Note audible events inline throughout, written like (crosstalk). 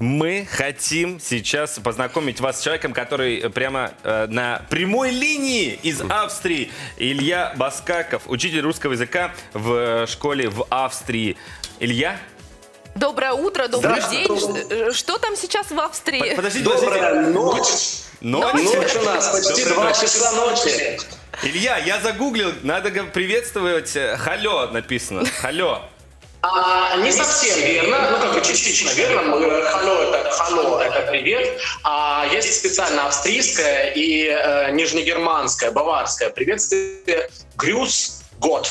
Мы хотим сейчас познакомить вас с человеком, который прямо э, на прямой линии из Австрии. Илья Баскаков, учитель русского языка в школе в Австрии. Илья? Доброе утро, добрый Да, день. Ш- э, Что там сейчас в Австрии? Подождите, подождите. Добрая ночь. Ночь? Ночь у нас, почти два часа ночи. Илья, я загуглил, надо приветствовать. э, Халё написано. Халё. А, не совсем верно, ну как бы частично верно. Мы- Халlo это халlo, это привет. А есть специально австрийское и э, нижнегерманское, баварское приветствие Грюс год.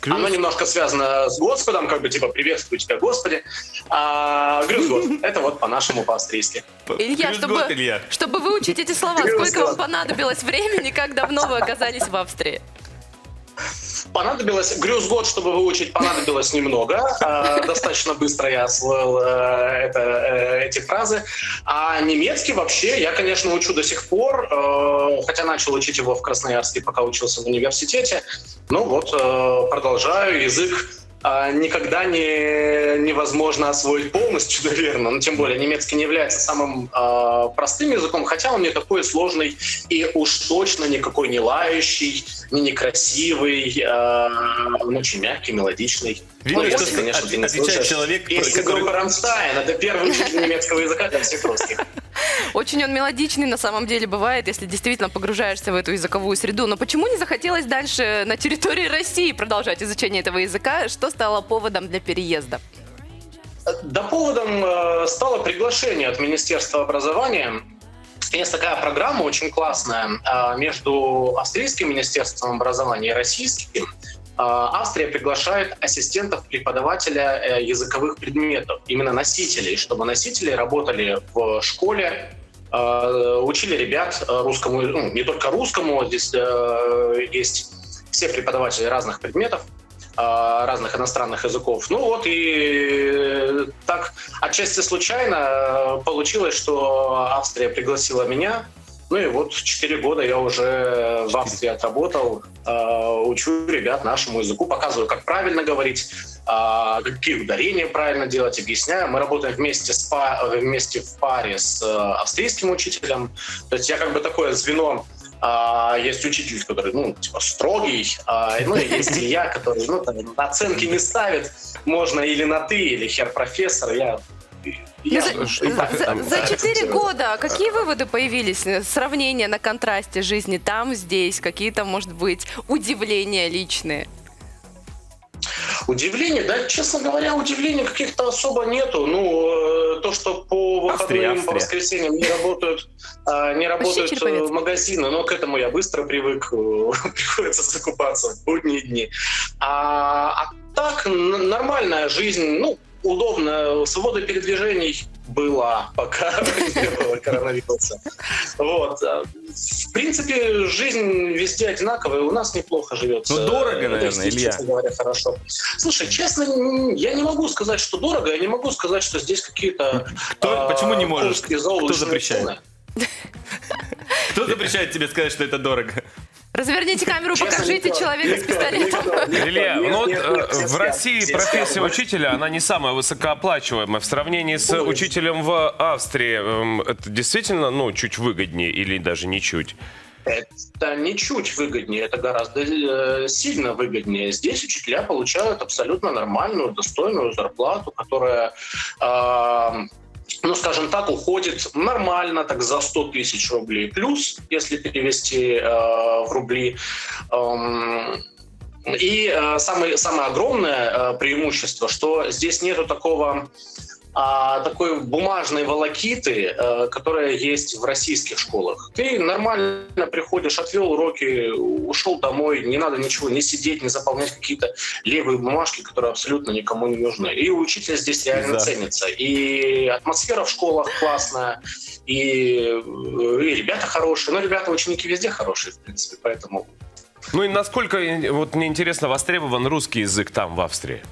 Грюс? Оно немножко связано с Господом, как бы типа приветствую тебя, Господи. А, Грюс год. Это вот по-нашему по-австрийски. Илья, чтобы, Илья. чтобы выучить эти слова, сколько вам понадобилось времени, как давно вы оказались в Австрии? Понадобилось, грюз год, чтобы выучить, понадобилось немного. Э, Достаточно быстро я освоил э, э, эти фразы. А немецкий вообще я, конечно, учу до сих пор, э, хотя начал учить его в Красноярске, пока учился в университете. Ну вот, продолжаю. Язык никогда не, невозможно освоить полностью, (laughs) наверное. Ну, тем более, немецкий не является самым э, простым языком, хотя он не такой сложный и уж точно никакой не лающий, не некрасивый, э, он очень мягкий, мелодичный. Видно, Ну, что если, конечно, ты не отвечает человек, песни который- группы «Рамштайн». Это первый учитель немецкого языка для всех русских. Очень он мелодичный на самом деле бывает, если действительно погружаешься в эту языковую среду. Но почему не захотелось дальше на территории России продолжать изучение этого языка? Что стало поводом для переезда? Да поводом э, стало приглашение от Министерства образования. Есть такая программа очень классная э, между австрийским министерством образования и российским. Э, Австрия приглашает ассистентов преподавателя языковых предметов, именно носителей, чтобы носители работали в школе, учили ребят э, русскому, ну, не только русскому, здесь э, есть все преподаватели разных предметов, э, разных иностранных языков. Ну вот и э, так отчасти случайно э, получилось, что Австрия пригласила меня. Ну и вот 4 года я уже в Австрии отработал, э, учу ребят нашему языку, показываю, как правильно говорить, э, какие ударения правильно делать, объясняю. Мы работаем вместе, с вместе в паре с э, австрийским учителем. То есть я как бы такое звено а, есть учитель, который, ну, типа, строгий, а, ну, и есть и я, который, ну, там, оценки не ставит, можно или на ты, или хер профессор, я... я Ну, за- да, четыре года какие выводы появились? Э, Сравнение на контрасте жизни там, здесь, какие-то, может быть, удивления личные? Удивление, да, честно говоря, удивлений каких-то особо нету. Ну, э, то, что по Австрия, выходным, по Австрия. воскресеньям не работают, э, не работают э, магазины, но к этому я быстро привык, (laughs) приходится закупаться в будние дни. А, а так, нормальная жизнь, ну, удобно, свобода передвижений была, пока (laughs) не было коронавируса. Вот. В принципе, жизнь везде одинаковая, у нас неплохо живется. Ну, дорого, наверное, Илья. Честно говоря, хорошо. Слушай, честно, я не могу сказать, что дорого, я не могу сказать, что здесь какие-то... Кто- а, почему не можешь? Кто запрещает? цены. Кто запрещает тебе сказать, что это дорого? Разверните камеру, Честно, покажите никто, человека с пистолетом. Илья, ну вот э, в России все профессия учителя, она не самая высокооплачиваемая. В сравнении с Ой. учителем в Австрии, эм, это действительно, ну, чуть выгоднее или даже не чуть? Это ничуть выгоднее, это гораздо э, сильно выгоднее. Здесь учителя получают абсолютно нормальную, достойную зарплату, которая, э, ну, скажем так, уходит нормально, так за 100 тысяч рублей плюс, если перевести э, в рубли. Эм, и э, самое, самое огромное э, преимущество, что здесь нету такого а, такой бумажной волокиты, э, которая есть в российских школах. Ты нормально приходишь, отвел уроки, ушел домой, не надо ничего, не сидеть, не заполнять какие-то левые бумажки, которые абсолютно никому не нужны. И учитель здесь реально Да. ценится. И атмосфера в школах классная, и, э, и ребята хорошие. Ну, ребята, ученики везде хорошие, в принципе, поэтому Ну и насколько, э, вот мне интересно, востребован русский язык там, в Австрии?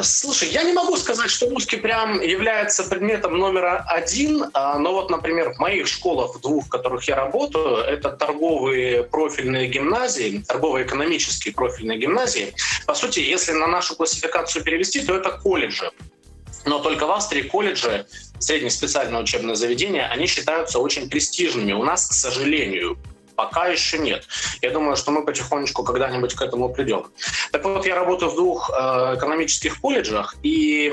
Слушай, я не могу сказать, что русский прям является предметом номер один, а, но вот, например, в моих школах, в двух, в которых я работаю, это торговые профильные гимназии, торгово-экономические профильные гимназии. По сути, если на нашу классификацию перевести, то это колледжи. Но только в Австрии колледжи, среднеспециальное учебное заведение, они считаются очень престижными. У нас, к сожалению, пока еще нет. Я думаю, что мы потихонечку когда-нибудь к этому придем. Так вот, я работаю в двух э, экономических колледжах, и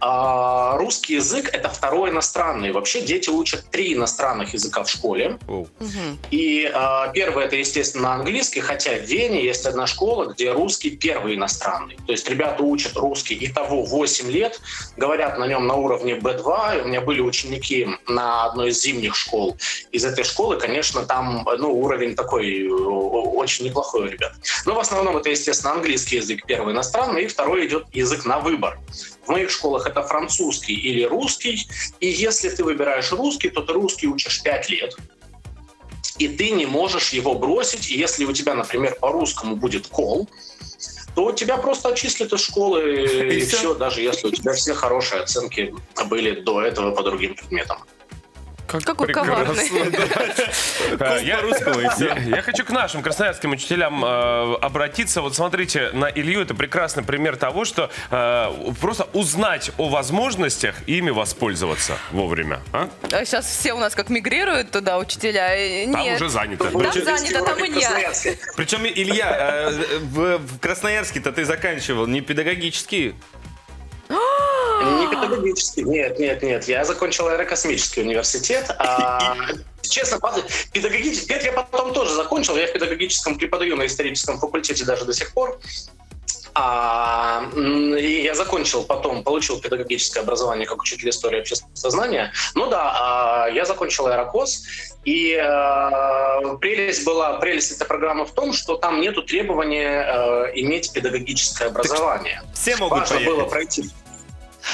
а, русский язык — это второй иностранный. Вообще дети учат три иностранных языка в школе. Оу. И а, первый — это, естественно, английский, хотя в Вене есть одна школа, где русский первый иностранный. То есть ребята учат русский и того 8 лет, говорят на нем на уровне B2. И у меня были ученики на одной из зимних школ. Из этой школы, конечно, там ну, уровень такой очень неплохой у ребят. Но в основном это, естественно, английский язык первый иностранный, и второй идет язык на выбор. В моих школах это французский или русский. И если ты выбираешь русский, то ты русский учишь 5 лет. И ты не можешь его бросить. И если у тебя, например, по-русскому будет кол, то тебя просто отчислят из школы, (laughs) и, И всё. все, даже если у тебя все хорошие оценки были до этого по другим предметам. Какой коварный. (laughs) Э, Я, русского, и я, хочу к нашим красноярским учителям э, обратиться. Вот смотрите, на Илью это прекрасный пример того, что э, просто узнать о возможностях и ими воспользоваться вовремя. а? Сейчас все у нас как мигрируют туда, учителя. Там уже занято. Там занято, там и я. Причем, Илья, в, в Красноярске-то ты заканчивал не педагогический. Не педагогический. Нет, нет, нет. Я закончил аэрокосмический университет. А, честно, педагогический... Пед я потом тоже закончил. Я в педагогическом преподаю на историческом факультете даже до сих пор. А, и я закончил потом, получил педагогическое образование как учитель истории общественного сознания. Ну да, а, я закончил аэрокос, и э, прелесть была, прелесть этой программы в том, что там нету требования э, иметь педагогическое образование. Все могут важно поехать. было пройти.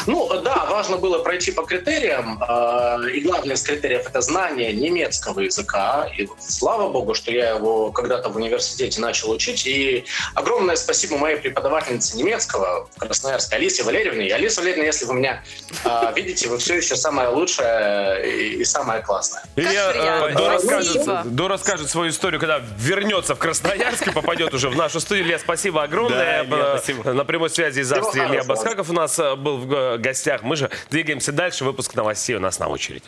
Ну да, важно было пройти по критериям, э, и главное из критериев это знание немецкого языка. И вот слава богу, что я его когда-то в университете начал учить. И огромное спасибо моей преподавательнице немецкого в Красноярске Алисе Валерьевне. И, Алиса Валерьевна, если вы меня э, видите, вы все еще самая лучшая и, самая классная. Илья приятно. э, до расскажет, Спасибо. до расскажет свою историю, когда вернется в Красноярск и попадет уже в нашу студию. Илья, спасибо огромное. Да, Илья, спасибо. На прямой связи из Австрии Илья. Баскаков у нас э, был в э, гостях. Мы же двигаемся дальше. Выпуск новостей у нас на очередь.